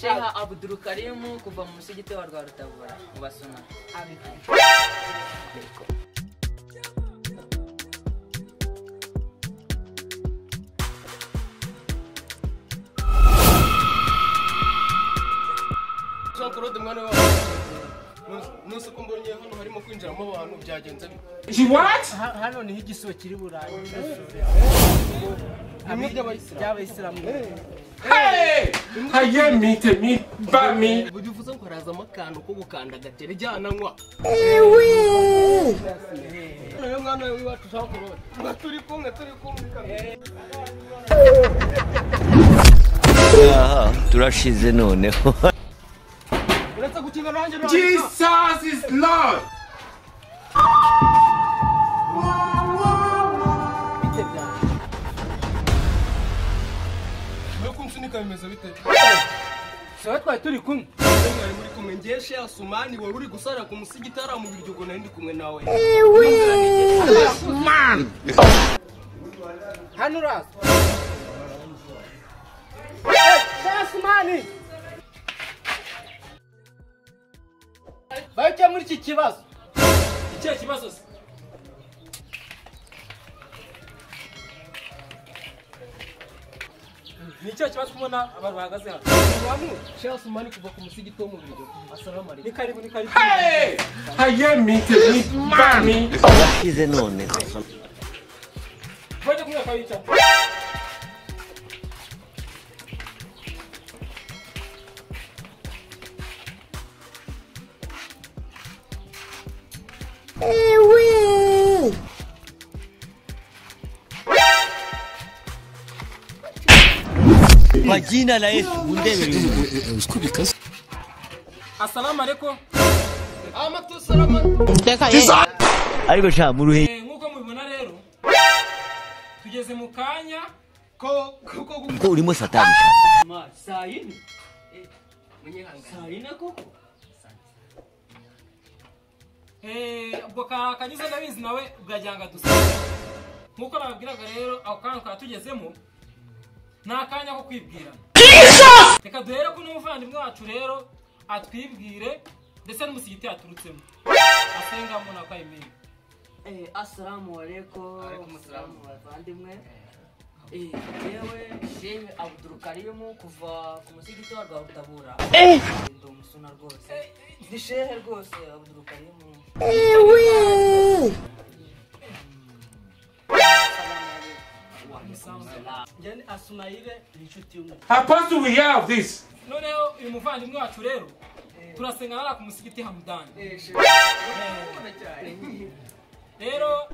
sheha abudurukarimu kuva mu musigiti wa rwa rutabura mu basuna jean claude mwana wa nusi ko mbonye hano harimo kwinjiramo abantu byagenze bite hano igisubo kiri burayi by'abayisilamu Haye mite mi ba mi. bivuze ngo harazamo akantu ko gukanda gatera ijyana nywa nawe mwana w'iwacu jean claude ngo turi kumwe turi kumwe. Aha turashize noneho. Uretse gukinga nanjye Jesus is Lord. Kunsunika bimeze bite? Soba twari turi kumwe. Mwe mwari muri kumwe. Ngiye sheha sumani wari uri gusara ku musigiti hariya mu biryogo nari ndi kumwe nawe. Hano uraza shasumani bayoke muri iki kibazo. Ikihe kibazo se? ni cyo kibazo kubona abantu bahagaze hano. Bamu Charles Mani kuva ku musigiti wo mu bigo assalamu alaikum. Ni karibu hey! Haye mite ni mami Eu kwa jina la Yesu undebe Assalamu alaykum. amatu salama ariko sha muruhe. Eh, Nkuko mubibona rero tugeze mu kanya ko ko ko ko. Urimo satani sha ma saa yine sayina saa yine koko Eh, ubwo ka kanyuze ndabizi nawe bwajyanga dusa. Nkuko nababwiraga rero ako kanya tugezemo ni akanya ko kwibwirana reka duhere ko n'umuvandimwe wacu rero atwibwire ndetse n'umusigiti yaturutsemo. Asengamo na kwayimini Eh, assalamu alaikum. Assalamu bavandimwe Eh, yewe shehe abudurukarimu kuva ku musigiti wa rwa rutabura ndi umusuna rwose. Ni shehe rwose abudurukarimu njye apostle we hear of this. Noneho uyu muvandimwe wacu rero turasenga hariya ku musigiti hamudani rero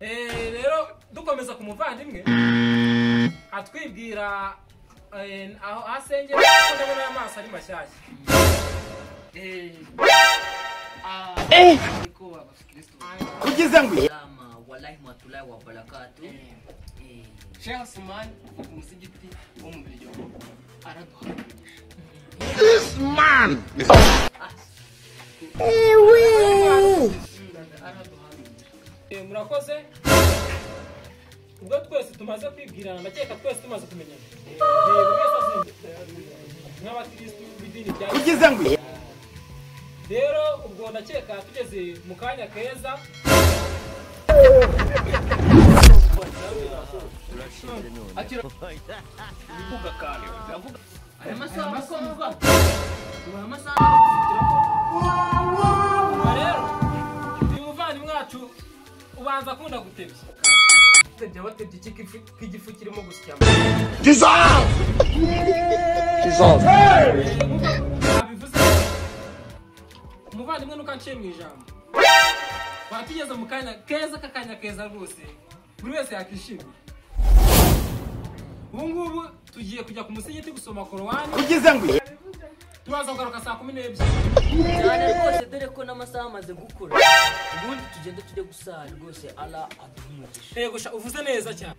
Eh, rero dukomeza ku muvandimwe atwibwira eh, aho asengera kuko ndabona aya maso ari mashyashya. Salama wallahi matulahi wa barakatu Eh, sheha sumani kuva ku musigiti wo mu biryogo araduha Eh, murakoze. Ubwo twese tumaze kwibwirana ndakeka twese tumaze kumenyana. Eh, nk'abakirisitu b'idini rya rero ubwo ndakeka tugeze mu kanya keza. Aya masaha masaha aya masaha Ubwo rero uyu muvandimwe wacu ubanza akunda gutebya batebye batebye iki k'igifu kirimo gusya umuvandimwe nuko anciye mu ijambo. Twaba tugeze mu kanya keza k'akanya keza rwose. Buri wese yakishimira ubu ngubu tugiye kujya ku musigiti gusoma korowani. Ugize ngo turaza kugaruka saa kumi n'ebyiri. Cyane rwose dore ko n'amasaha amaze gukura. Ubundi tugende tujye gusara rwose ala aduha umugisha. Yego uvuze neza cyane.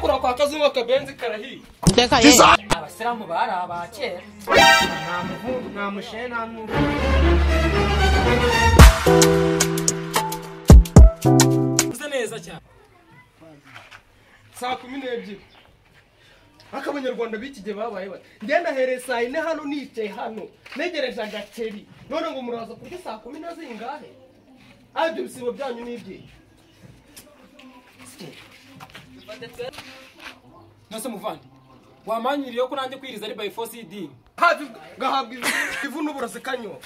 kureba kwa kazuba akabenzi karahiye abasilamu bari abakera nta muvu nta mushe nta n'ubu uze neza cyane. Saa kumi n'ebyiri. Ariko abanyarwanda b'iki gihe babaye bati? Ngenda hereye saa yine hano nicaye hano. Negereje agaceri none ngo muraza kurya saa kumi na zingahe? Ah ibyo bisibo byanyu ni nose muvandi wamanyiriyeho ko nanjye kwiriza ari by force hafi gahabwa ibivu n'uburozi kanyo.